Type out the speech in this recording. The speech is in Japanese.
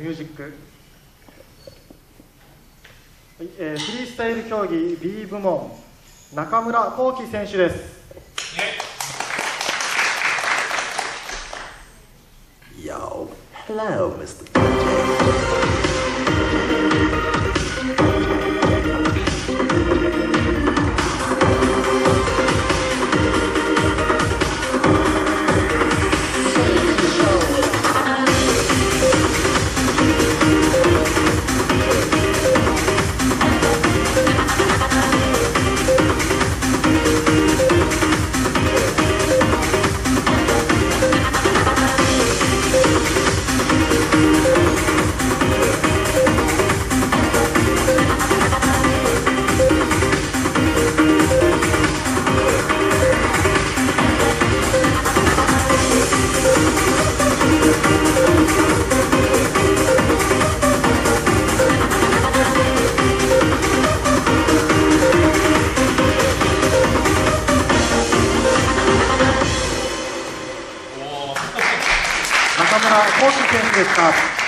ミュージック、はいえーフリースタイル競技 B 部門中村幸輝選手です Yo, hello, Mr. 中村浩志選手でした